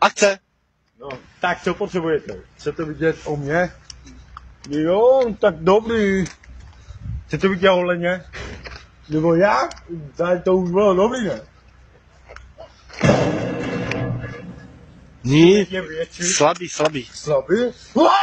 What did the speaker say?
Akce! No, tak co potřebujete? Chcete vidět o mě? Jo, tak dobrý. Chcete vidět o Leně? Nebo já? Tady to už bylo dobrý, ne? Ní, slabý, slabý, slabý. Slabý?